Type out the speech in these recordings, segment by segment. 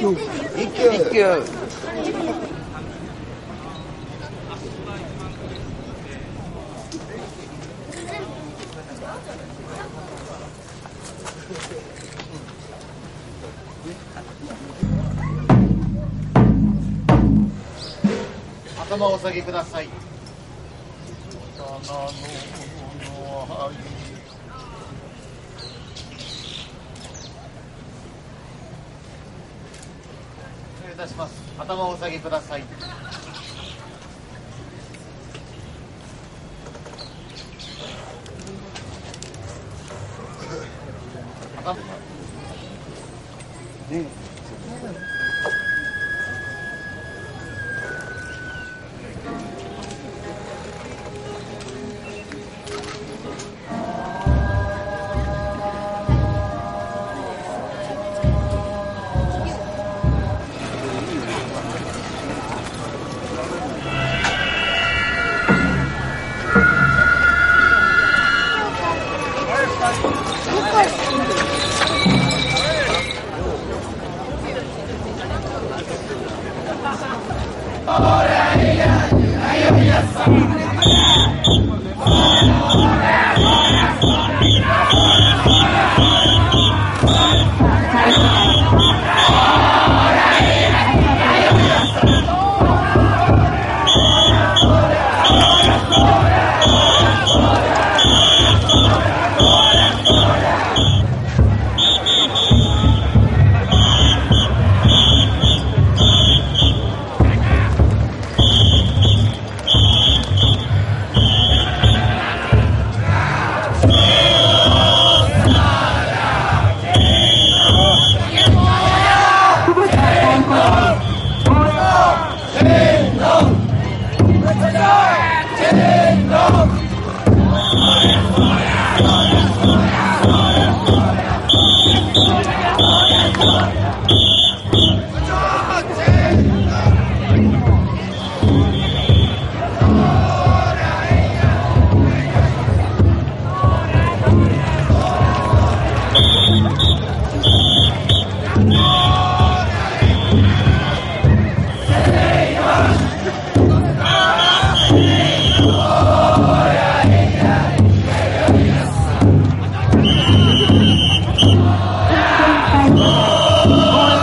好的一下一下頭をお下げください。失礼いたします。頭をお下げください。頭 Yeah.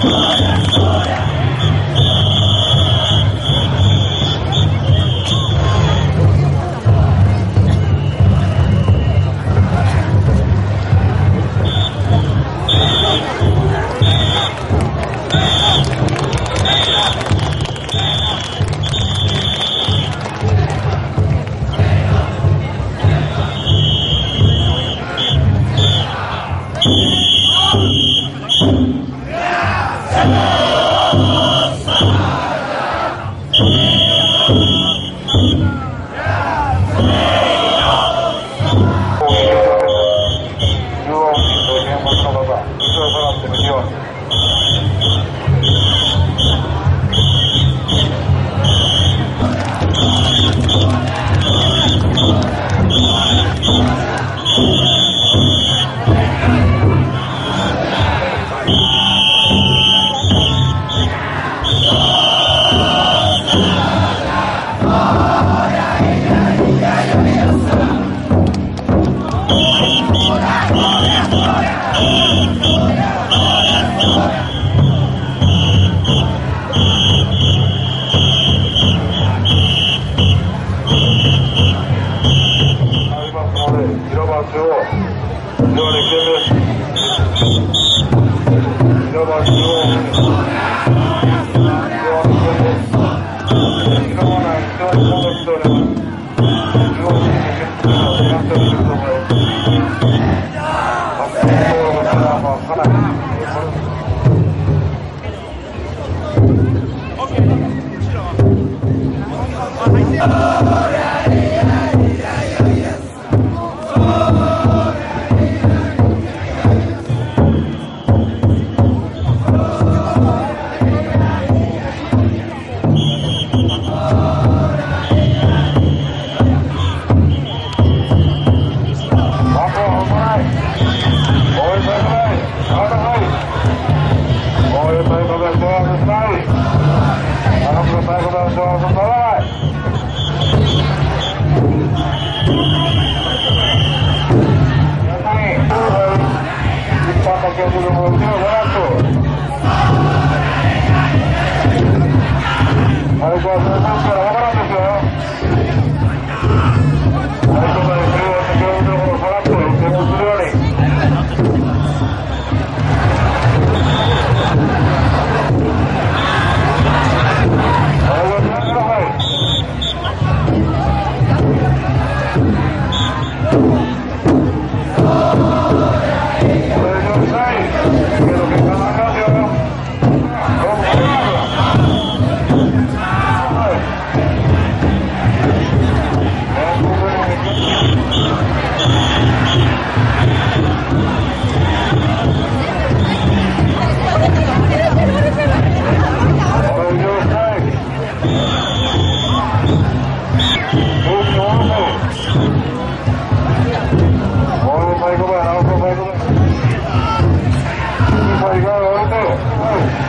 Gloria. 松を非常に懸命猪木をはい。que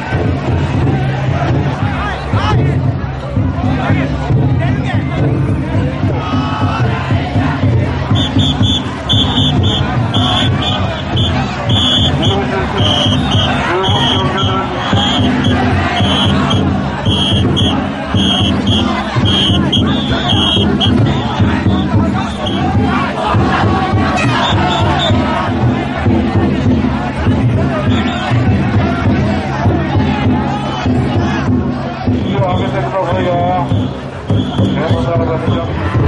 ハハハハ! Mogę też trochę ja. Ja mam zaraz